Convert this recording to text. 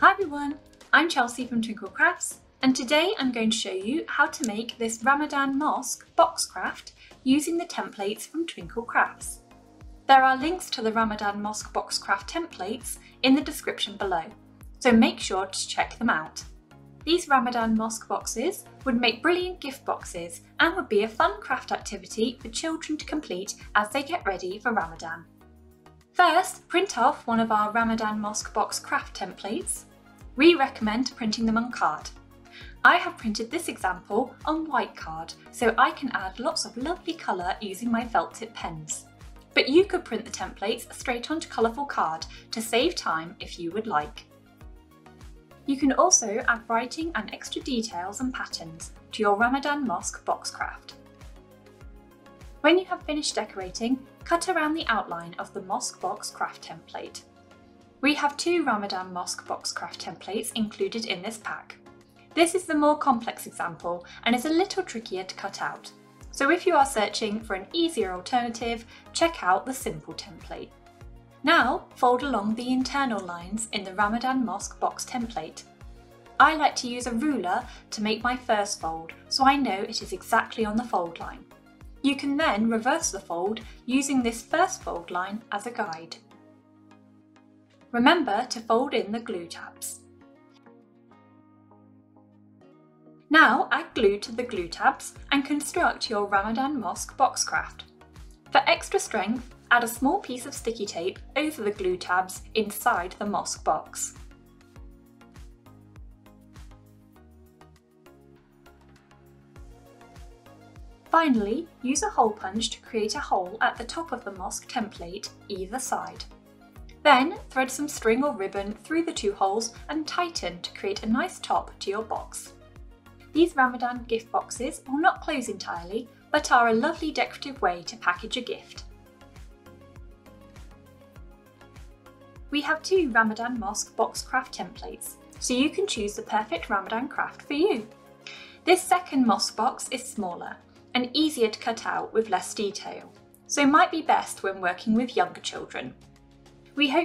Hi everyone, I'm Chelsea from Twinkl Crafts and today I'm going to show you how to make this Ramadan Mosque box craft using the templates from Twinkl Crafts. There are links to the Ramadan Mosque box craft templates in the description below, so make sure to check them out. These Ramadan Mosque boxes would make brilliant gift boxes and would be a fun craft activity for children to complete as they get ready for Ramadan. First, print off one of our Ramadan Mosque box craft templates we recommend printing them on card. I have printed this example on white card so I can add lots of lovely colour using my felt tip pens. But you could print the templates straight onto colourful card to save time if you would like. You can also add writing and extra details and patterns to your Ramadan Mosque box craft. When you have finished decorating, cut around the outline of the Mosque box craft template. We have two Ramadan Mosque Boxcraft templates included in this pack. This is the more complex example and is a little trickier to cut out. So if you are searching for an easier alternative, check out the simple template. Now fold along the internal lines in the Ramadan Mosque box template. I like to use a ruler to make my first fold so I know it is exactly on the fold line. You can then reverse the fold using this first fold line as a guide. Remember to fold in the glue tabs. Now add glue to the glue tabs and construct your Ramadan Mosque box craft. For extra strength, add a small piece of sticky tape over the glue tabs inside the mosque box. Finally, use a hole punch to create a hole at the top of the mosque template either side. Then thread some string or ribbon through the two holes and tighten to create a nice top to your box. These Ramadan gift boxes will not close entirely, but are a lovely decorative way to package a gift. We have two Ramadan Mosque box craft templates, so you can choose the perfect Ramadan craft for you. This second mosque box is smaller and easier to cut out with less detail, so might be best when working with younger children. We hope